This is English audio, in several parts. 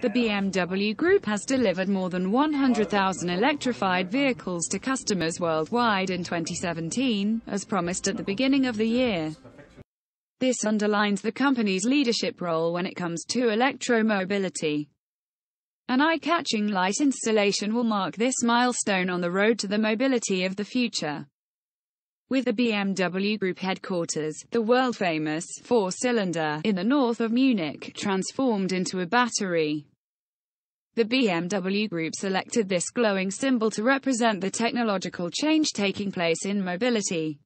The BMW Group has delivered more than 100,000 electrified vehicles to customers worldwide in 2017, as promised at the beginning of the year. This underlines the company's leadership role when it comes to electromobility. An eye-catching light installation will mark this milestone on the road to the mobility of the future. With the BMW Group headquarters, the world-famous four-cylinder, in the north of Munich, transformed into a battery. The BMW Group selected this glowing symbol to represent the technological change taking place in mobility.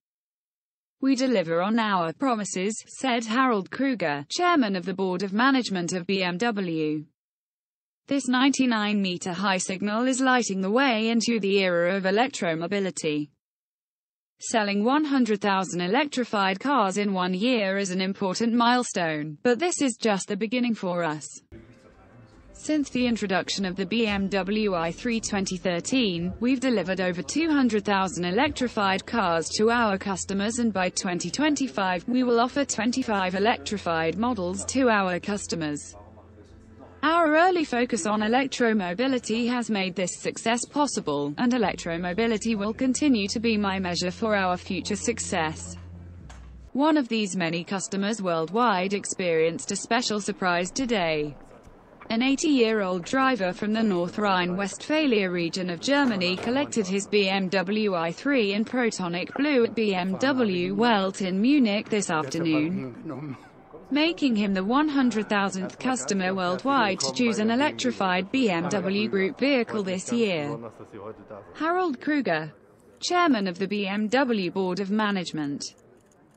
We deliver on our promises, said Harald Krüger, chairman of the board of management of BMW. This 99-meter high signal is lighting the way into the era of electromobility. Selling 100,000 electrified cars in one year is an important milestone, but this is just the beginning for us. Since the introduction of the BMW i3 2013, we've delivered over 200,000 electrified cars to our customers and by 2025, we will offer 25 electrified models to our customers. Our early focus on electromobility has made this success possible, and electromobility will continue to be my measure for our future success. One of these many customers worldwide experienced a special surprise today. An 80-year-old driver from the North Rhine-Westphalia region of Germany collected his BMW i3 in Protonic Blue at BMW Welt in Munich this afternoon, making him the 100,000th customer worldwide to choose an electrified BMW Group vehicle this year. Harald Krüger, chairman of the BMW Board of Management,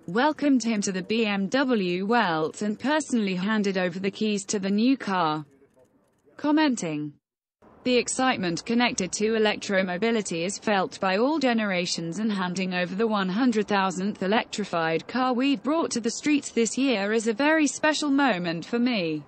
welcomed him to the BMW Welt and personally handed over the keys to the new car commenting. The excitement connected to electromobility is felt by all generations and handing over the 100,000th electrified car we've brought to the streets this year is a very special moment for me.